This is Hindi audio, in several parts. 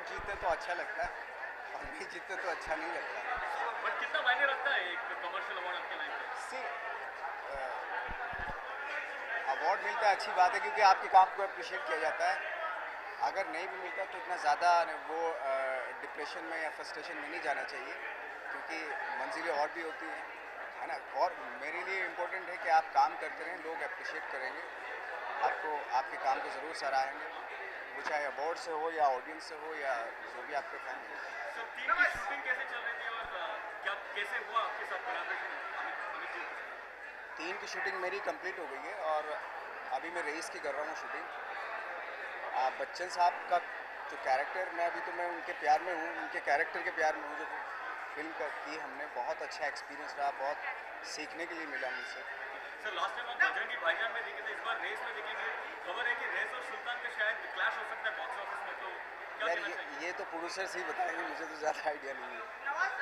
अवार्ड जीते तो अच्छा लगता है। और नहीं जीते तो अच्छा नहीं लगता। बट कितना मायने रखता है एक कमर्शियल अवार्ड आपके लाइफ में? सी अवार्ड मिलता है अच्छी बात है क्योंकि आपके काम को अप्रिशिएट किया जाता है। अगर नहीं भी मिलता तो इतना ज़्यादा वो डिप्रेशन में या फ्रस्ट्रेशन में नहीं जाना चाहिए क्योंकि मंजिलें और भी होती हैं है ना? और मेरे लिए इम्पोर्टेंट है कि आप काम करते रहें लोग अप्रिशिएट करेंगे। आपको आपके काम को ज़रूर सराहेंगे। वो चाहे अवार्ड से हो या ऑडियंस से हो या जो भी आपके फ़ैन हो। सर तीन की शूटिंग कैसे चल रही थी और क्या कैसे हुआ आपके साथ कोलैबोरेशन अमित अमित जी? के साथ? तीन की शूटिंग मेरी कंप्लीट हो गई है और अभी मैं रेस की कर रहा हूँ शूटिंग आप बच्चन साहब का जो कैरेक्टर मैं अभी तो मैं उनके प्यार में हूँ उनके कैरेक्टर के प्यार में हूँ जो फ़िल्म का की हमने बहुत अच्छा एक्सपीरियंस रहा बहुत सीखने के लिए मिला मुझसे। सर लास्ट टाइम आप बजरंगी भाईजान में देखे थे इस बार रेस में देखेंगे। खबर है कि रेस और सुल्तान का शायद क्लैश हो सकता है बॉक्स ऑफ़िस में तो क्या यार कहना ये, तो प्रोड्यूसर से ही बताएँगे मुझे तो ज़्यादा आइडिया नहीं है। मतलब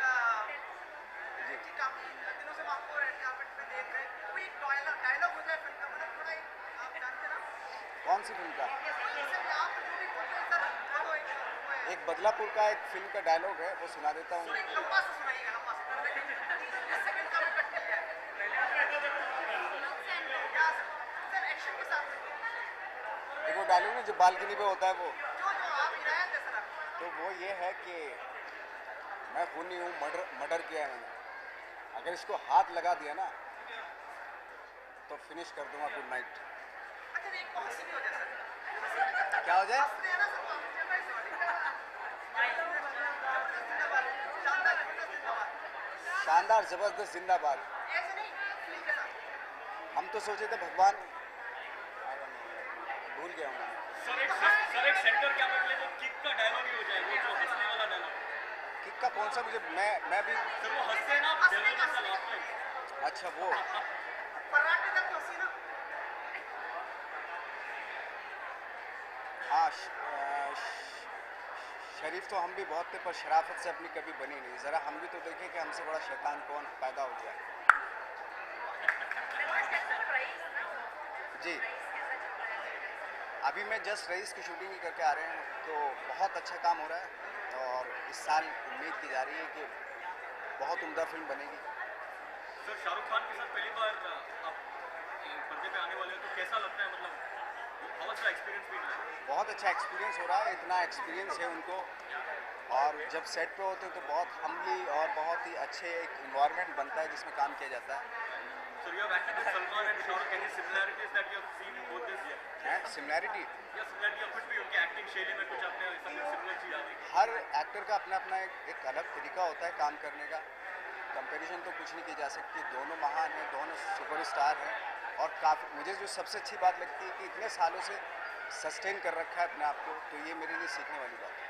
कौन सी फ़िल्म का? एक बदलापुर का एक फ़िल्म का डायलॉग है वो सुना देता हूँ। एक वो डायलॉग ना जो बालकनी पे होता है वो। तो वो ये है कि मैं खूनी हूँ, मर्डर मर्डर किया है मैंने। अगर इसको हाथ लगा दिया ना तो फिनिश कर दूँगा गुड नाइट क्या हो जाए? शानदार, ज़बरदस्त जिंदाबाद। हम तो सोचे थे भगवान भूल गया हूँ मैं। सर एक सर एक सेंटर कैमरा के वो किक का डायलॉग ही हो जाए वो जो हंसने वाला डायलॉग किक का कौन सा मुझे मैं मैं भी सर वो हँसते ना का जैसा लास्ट में अच्छा वो। पराठे तक तो हँसी ना। हाँ शरीफ तो हम भी बहुत थे पर शराफत से अपनी कभी बनी नहीं। ज़रा हम भी तो देखें कि हमसे बड़ा शैतान कौन पैदा हो गया। जी। अभी मैं जस्ट रईस की शूटिंग ही करके आ रहे हैं तो बहुत अच्छा काम हो रहा है और इस साल उम्मीद की जा रही है कि बहुत उम्दा फ़िल्म बनेगी। सर शाहरुख खान के साथ पहली बार आप पर्दे पे आने वाले हो तो कैसा लगता है मतलब एक्सपीरियंस बहुत अच्छा एक्सपीरियंस हो रहा है इतना एक्सपीरियंस है उनको। और जब सेट पे होते हैं तो बहुत हम्बली और बहुत ही अच्छे एक इन्वायरमेंट बनता है जिसमें काम किया जाता है। You have acted with Salman and Shahrukh any similarities that you have seen in both this year है सिमिलैरिटी या सिमिलरिटी या कुछ भी उनकी एक्टिंग शैली में कुछ आपने ऐसा कुछ सिमिलर चीज़ आ गई? हर एक्टर का अपना अपना एक, एक अलग तरीका होता है काम करने का। कंपैरिजन तो कुछ नहीं की जा सकती। दोनों महान हैं दोनों सुपरस्टार हैं। और काफ़ी मुझे जो सबसे अच्छी बात लगती है कि इतने सालों से सस्टेन कर रखा है अपने आप को तो ये मेरे लिए सीखने वाली बात है।